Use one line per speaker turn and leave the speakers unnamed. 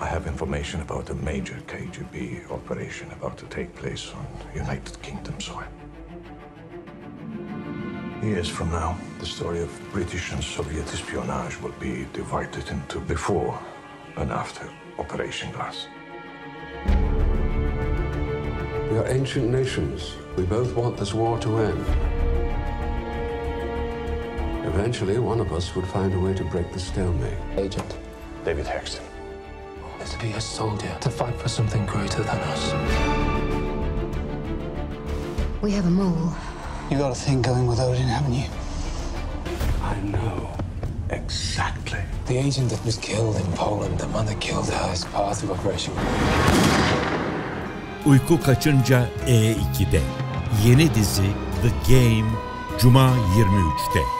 I have information about a major KGB operation about to take place on United Kingdom soil. Years from now, the story of British and Soviet espionage will be divided into before and after Operation Glass.
We are ancient nations. We both want this war to end. Eventually, one of us would find a way to break the stalemate.
Agent.
David Hexton.
Is to be a soldier, to fight for something greater than us.
We have a mole.
You got a thing going with Odin, haven't you?
I know exactly.
The agent that was killed in Poland, the man that killed her, is part of Operation.
Uyku kaçınca E2'de. Yeni dizi The Game Cuma 23'te.